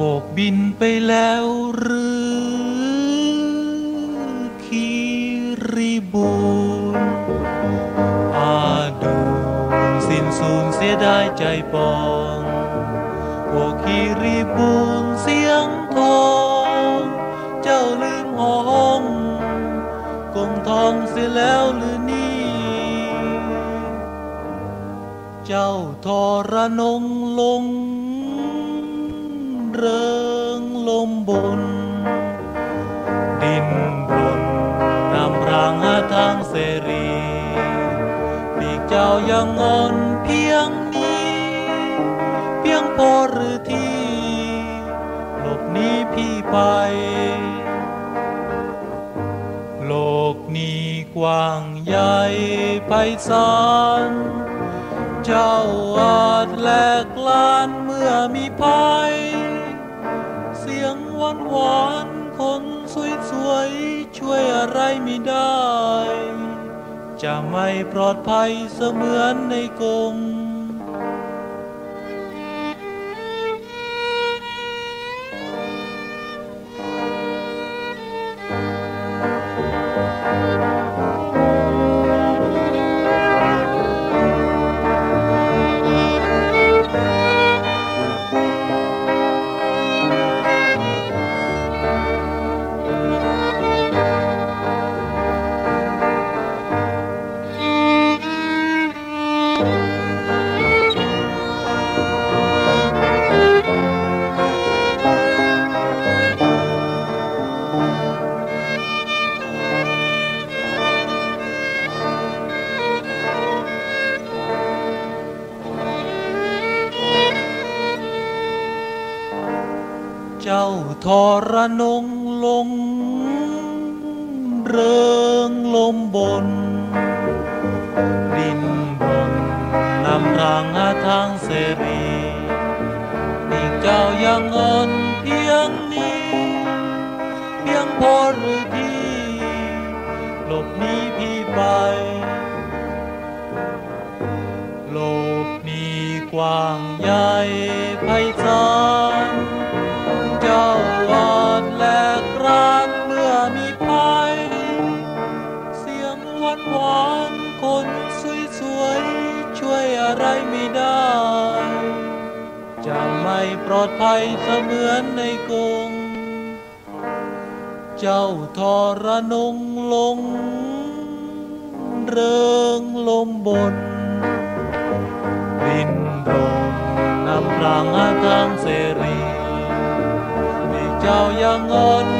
โบกบินไปแล้วหรือคีรีบูนอาดูสิ้นสูญเสียดายใจปองโอคีรีบูนเสียงทองเจ้าลืมห้องกงทองเสียแล้วหรือนี่ เจ้าทรนงลง เริงลมบน ดินบนนำรางหาทางเสรีปีกเจ้ายังอ่อนเพียงนี้ เพียงพอหรือที่ หลบนี้พี่ไป โลกนี้กว้างใหญ่ไพศาลเจ้าอาจแหลกลานเมื่อมีภัย อนหวานคนสวยสวยช่วยอะไรไม่ได้ จะไม่ปลอดภัยเสมือนในกรง เจ้าทรนงลง เริงลมบน ดินบนนำทางหาทางเสรีนี่เจ้ายังอ่อนเพียงนี้ เพียงพอหรือที่หลบหนีพี่ไปโลกนี้กว้างใหญ่ไพ หวานหวานคนสวยๆช่วยอะไรไม่ได้ จะไม่ปลอดภัยเสมือนในกง เจ้าทรนงลง เริงลมบน บินรนนำพรางหาทางเสรีมีเจ้ายังอ่อน